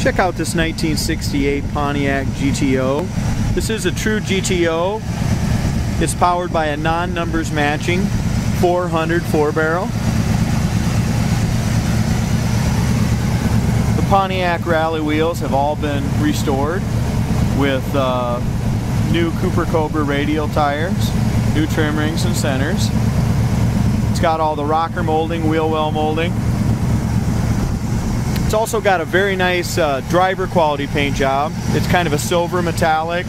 Check out this 1968 Pontiac GTO. This is a true GTO. It's powered by a non-numbers matching 400 four barrel. The Pontiac rally wheels have all been restored with uh, new Cooper Cobra radial tires, new trim rings and centers. It's got all the rocker molding, wheel well molding. It's also got a very nice uh, driver quality paint job. It's kind of a silver metallic,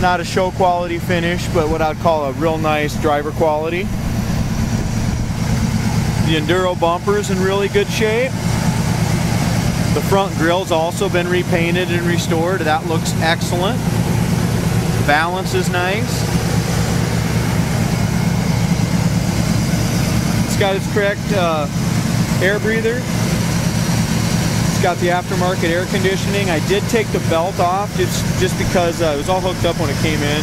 not a show quality finish, but what I'd call a real nice driver quality. The Endura bumper's in really good shape. The front grill's also been repainted and restored. That looks excellent. valance is nice. It's got its correct uh, air breather. Got the aftermarket air conditioning. I did take the belt off just, just because uh, it was all hooked up when it came in,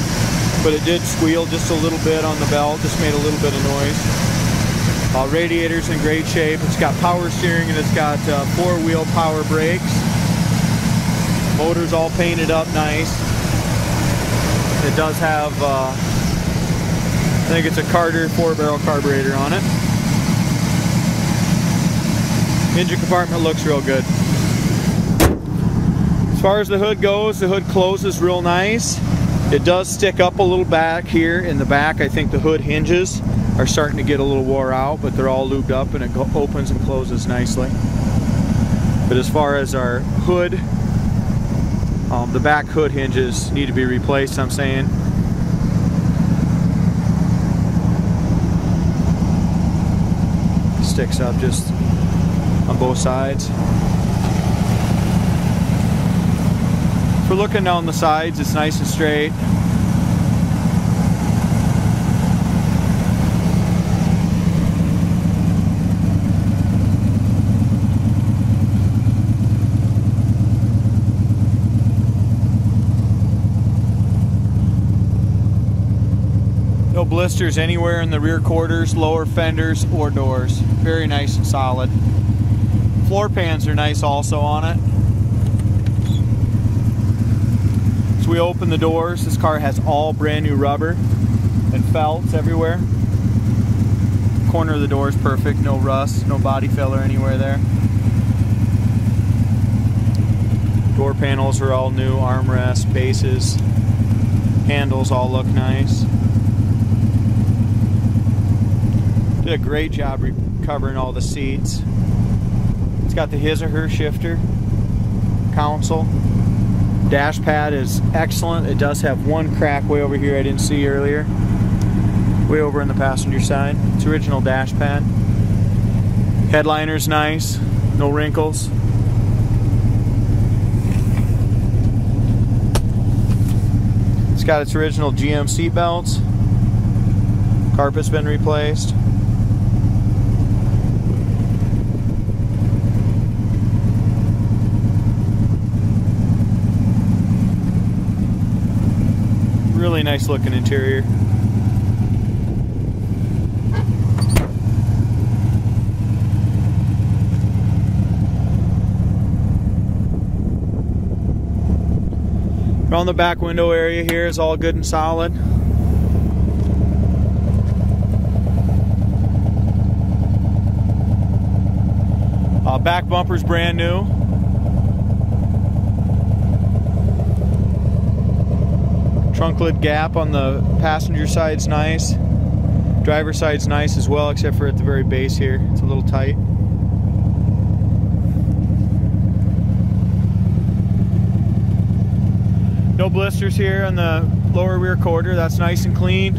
but it did squeal just a little bit on the belt, just made a little bit of noise. Uh, radiator's in great shape. It's got power steering and it's got uh, four-wheel power brakes. Motor's all painted up nice. It does have, uh, I think it's a Carter four-barrel carburetor on it. Engine compartment looks real good. As far as the hood goes, the hood closes real nice. It does stick up a little back here in the back. I think the hood hinges are starting to get a little wore out, but they're all lubed up and it opens and closes nicely. But as far as our hood, um, the back hood hinges need to be replaced, I'm saying. Sticks up just on both sides. For looking down the sides, it's nice and straight. No blisters anywhere in the rear quarters, lower fenders, or doors. Very nice and solid. Floor pans are nice also on it. So we open the doors. This car has all brand new rubber and felts everywhere. Corner of the door is perfect. No rust, no body filler anywhere there. Door panels are all new. Armrests, bases, handles all look nice. Did a great job recovering all the seats. Got the his or her shifter, console. Dash pad is excellent. It does have one crack way over here I didn't see earlier. Way over in the passenger side. It's original dash pad. Headliner's nice, no wrinkles. It's got its original GM seat belts. Carpet's been replaced. Really nice looking interior. Around the back window area here is all good and solid. Uh, back bumper's brand new. Trunk lid gap on the passenger side's nice. Driver side's nice as well, except for at the very base here. It's a little tight. No blisters here on the lower rear quarter. That's nice and clean.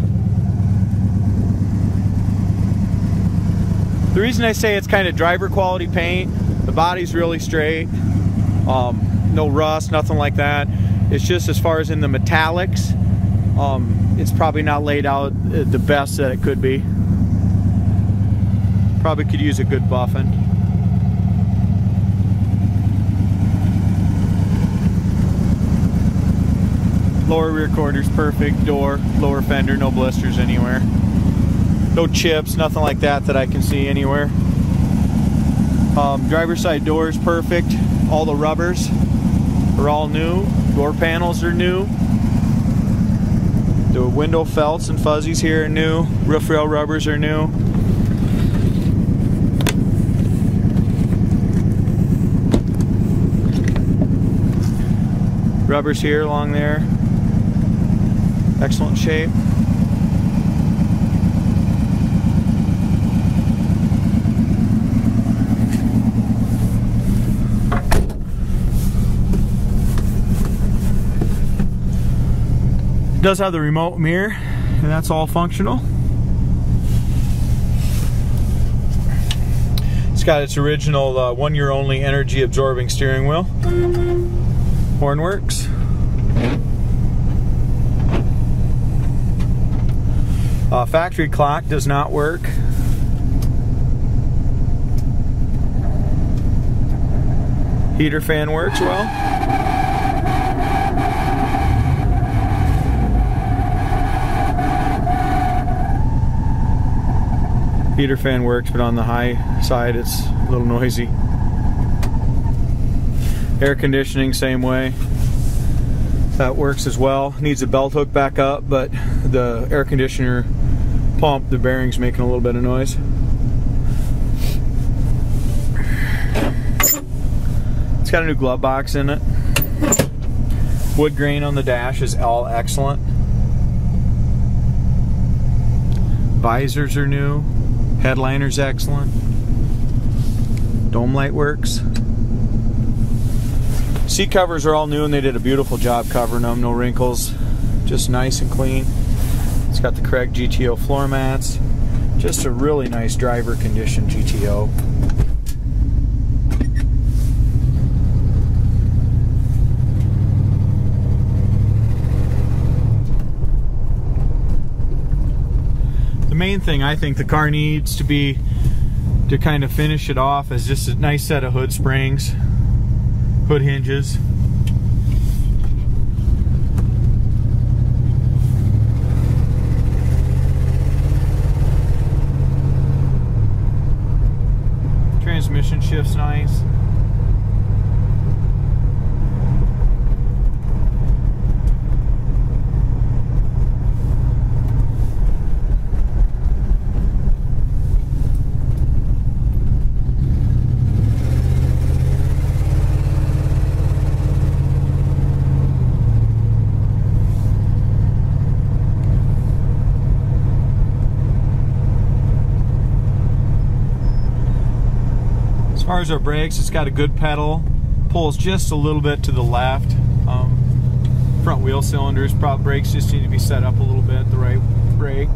The reason I say it's kind of driver quality paint, the body's really straight. Um, no rust, nothing like that. It's just as far as in the metallics, um, it's probably not laid out uh, the best that it could be. Probably could use a good buffing. Lower rear quarters perfect, door, lower fender, no blisters anywhere. No chips, nothing like that that I can see anywhere. Um, driver's side door is perfect. All the rubbers are all new. Door panels are new. The window felts and fuzzies here are new. Roof rail rubbers are new. Rubbers here along there. Excellent shape. It does have the remote mirror, and that's all functional. It's got its original uh, one year only energy absorbing steering wheel. Horn works. Uh, factory clock does not work. Heater fan works well. Heater fan works, but on the high side it's a little noisy. Air conditioning, same way. That works as well. Needs a belt hook back up, but the air conditioner pump, the bearing's making a little bit of noise. It's got a new glove box in it. Wood grain on the dash is all excellent. Visors are new. Headliner's excellent. Dome light works. Seat covers are all new and they did a beautiful job covering them. No wrinkles. Just nice and clean. It's got the correct GTO floor mats. Just a really nice driver condition GTO. Main thing I think the car needs to be to kind of finish it off is just a nice set of hood springs, hood hinges. Transmission shifts nice. Far as our brakes, it's got a good pedal. Pulls just a little bit to the left. Um, front wheel cylinders, prop brakes just need to be set up a little bit, the right brake.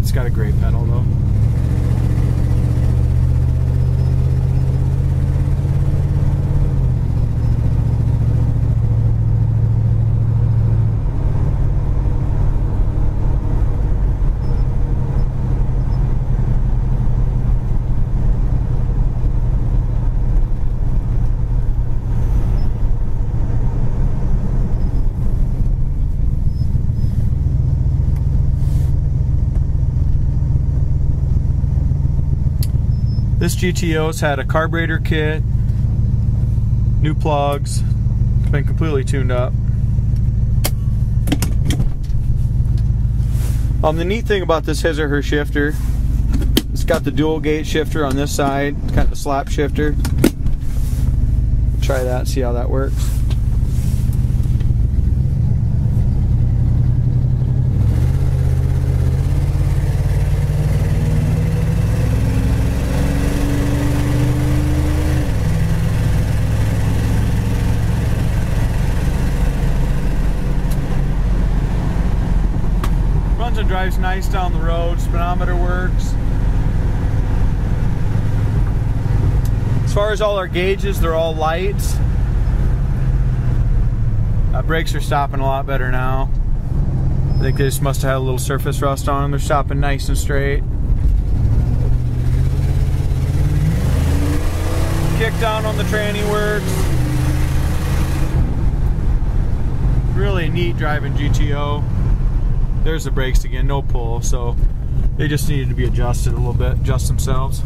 It's got a great pedal though. This GTO's had a carburetor kit, new plugs, been completely tuned up. Um, the neat thing about this his or her shifter, it's got the dual gate shifter on this side, kind of a slap shifter. Try that, see how that works. Nice down the road. Speedometer works. As far as all our gauges, they're all lights. Uh, brakes are stopping a lot better now. I think they just must have had a little surface rust on them. They're stopping nice and straight. Kick down on the tranny works. Really neat driving GTO there's the brakes again, no pull, so they just needed to be adjusted a little bit, adjust themselves.